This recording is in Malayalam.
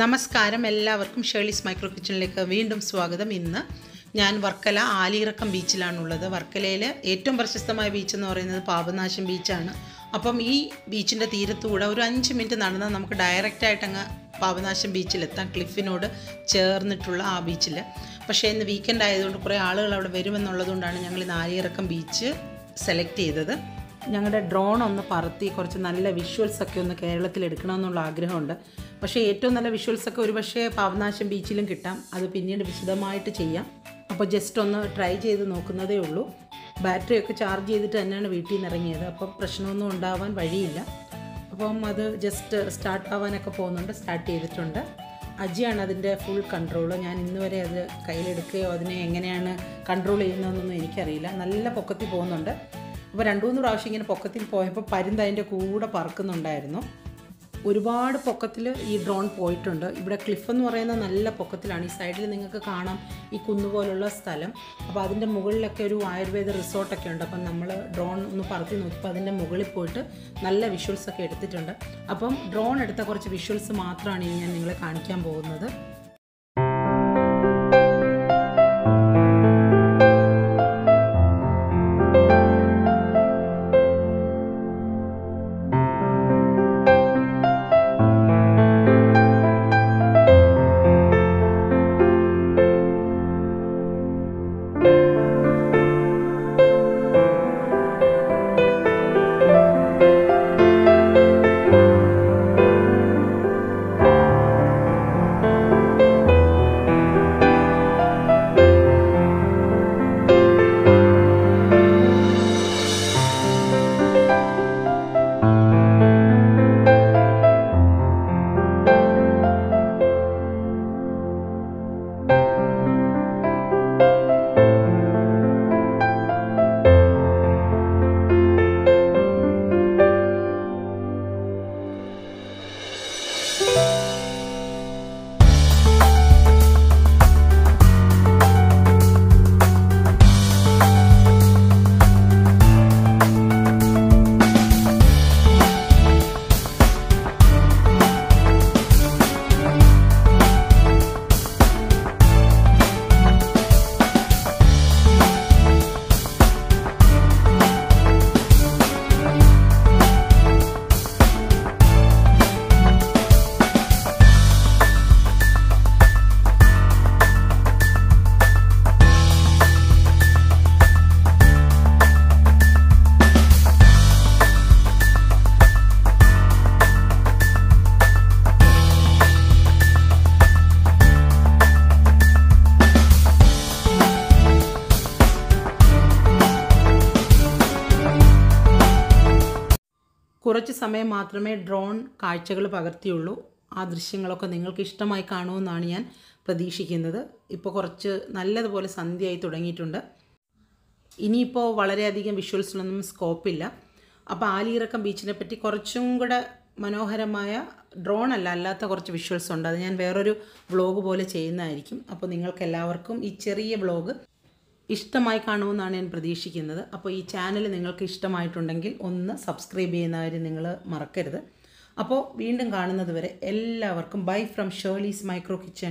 നമസ്കാരം എല്ലാവർക്കും ഷേളീസ് മൈക്രോ കിച്ചണിലേക്ക് വീണ്ടും സ്വാഗതം. ഇന്ന് ഞാൻ വർക്കല ആലിയിറക്കം ബീച്ചിലാണുള്ളത്. വർക്കലയിലെ ഏറ്റവും പ്രശസ്തമായ ബീച്ച് എന്ന് പറയുന്നത് പാപനാശം ബീച്ചാണ് അപ്പം ഈ ബീച്ചിന്റെ തീരത്തൂടെ ഒരു അഞ്ച് മിനിറ്റ് നടന്നാൽ നമുക്ക് ഡയറക്റ്റായിട്ട് അങ്ങ് പാപനാശം ബീച്ചിലെത്താം ക്ലിഫിനോട് ചേർന്നിട്ടുള്ള ആ ബീച്ചിൽ പക്ഷേ ഇന്ന് വീക്കെൻഡ് ആയതുകൊണ്ട് കുറേ ആളുകൾ അവിടെ വരുമെന്നുള്ളതുകൊണ്ടാണ് ഞങ്ങൾ ഇന്ന് ആലിയിറക്കം ബീച്ച് സെലക്ട് ചെയ്തത്. ഞങ്ങളുടെ ഡ്രോൺ ഒന്ന് പറത്തി കുറച്ച് നല്ല വിഷ്വൽസൊക്കെ ഒന്ന് കേരളത്തിൽ എടുക്കണമെന്നുള്ള ആഗ്രഹമുണ്ട്. പക്ഷേ ഏറ്റവും നല്ല വിഷ്വൽസൊക്കെ ഒരു പക്ഷേ പാവനാശം ബീച്ചിലും കിട്ടാം. അത് പിന്നീട് വിശദമായിട്ട് ചെയ്യാം. അപ്പോൾ ജസ്റ്റ് ഒന്ന് ട്രൈ ചെയ്ത് നോക്കുന്നതേ ഉള്ളൂ. ബാറ്ററി ഒക്കെ ചാർജ് ചെയ്തിട്ട് തന്നെയാണ് വീട്ടിൽ നിന്ന് ഇറങ്ങിയത്. അപ്പോൾ പ്രശ്നമൊന്നും ഉണ്ടാവാൻ വഴിയില്ല. അപ്പം അത് ജസ്റ്റ് സ്റ്റാർട്ട് ആവാനൊക്കെ പോകുന്നുണ്ട്. സ്റ്റാർട്ട് ചെയ്തിട്ടുണ്ട്. അജിയാണ് അതിന്റെ ഫുൾ കൺട്രോൾ ഞാൻ ഇന്ന് വരെ അത് കയ്യിലെടുക്കുകയോ അതിനെ എങ്ങനെയാണ് കൺട്രോൾ ചെയ്യുന്നതെന്നൊന്നും എനിക്കറിയില്ല. നല്ല പൊക്കത്തിൽ പോകുന്നുണ്ട്. അപ്പോൾ രണ്ട് മൂന്ന് പ്രാവശ്യം ഇങ്ങനെ പൊക്കത്തിൽ പോയപ്പോൾ പരുന്ത് അതിന്റെ കൂടെ പറക്കുന്നുണ്ടായിരുന്നു. ഒരുപാട് പൊക്കത്തിൽ ഈ ഡ്രോൺ പോയിട്ടുണ്ട്. ഇവിടെ ക്ലിഫ് എന്ന് പറയുന്ന നല്ല പൊക്കത്തിലാണ്. ഈ സൈഡിൽ നിങ്ങൾക്ക് കാണാം ഈ കുന്നുപോലുള്ള സ്ഥലം. അപ്പോൾ അതിന്റെ മുകളിലൊക്കെ ഒരു ആയുർവേദ റിസോർട്ടൊക്കെ ഉണ്ട്. അപ്പം നമ്മൾ ഡ്രോൺ ഒന്ന് പറത്തി നോക്കിയപ്പോൾ അതിന്റെ മുകളിൽ പോയിട്ട് നല്ല വിഷ്വൽസ് ഒക്കെ എടുത്തിട്ടുണ്ട്. അപ്പം ഡ്രോൺ എടുത്ത കുറച്ച് വിഷ്വൽസ് മാത്രമാണ് ഇനി ഞാൻ നിങ്ങളെ കാണിക്കാൻ പോകുന്നത്. കുറച്ച് സമയം മാത്രമേ ഡ്രോൺ കാഴ്ചകൾ പകർത്തിയുള്ളൂ. ആ ദൃശ്യങ്ങളൊക്കെ നിങ്ങൾക്ക് ഇഷ്ടമായി കാണുമെന്നാണ് ഞാൻ പ്രതീക്ഷിക്കുന്നത്. ഇപ്പോൾ കുറച്ച് നല്ലതുപോലെ സന്ധ്യയായി തുടങ്ങിയിട്ടുണ്ട്. ഇനിയിപ്പോൾ വളരെയധികം വിഷ്വൽസിനൊന്നും സ്കോപ്പില്ല. അപ്പോൾ ആലിയിറക്കം ബീച്ചിനെ പറ്റി കുറച്ചും കൂടെ മനോഹരമായ ഡ്രോൺ അല്ല അല്ലാത്ത കുറച്ച് വിഷ്വൽസ് ഉണ്ട്. അത് ഞാൻ വേറൊരു വ്ളോഗ് പോലെ ചെയ്യുന്നതായിരിക്കും. അപ്പോൾ നിങ്ങൾക്കെല്ലാവർക്കും ഈ ചെറിയ വ്ളോഗ് ഇഷ്ടമായി കാണുമെന്നാണ് ഞാൻ പ്രതീക്ഷിക്കുന്നത്. അപ്പോൾ ഈ ചാനൽ നിങ്ങൾക്ക് ഇഷ്ടമായിട്ടുണ്ടെങ്കിൽ ഒന്ന് സബ്സ്ക്രൈബ് ചെയ്യുന്ന കാര്യം നിങ്ങൾ മറക്കരുത്. അപ്പോൾ വീണ്ടും കാണുന്നത് വരെ എല്ലാവർക്കും bye from Shirley's micro kitchen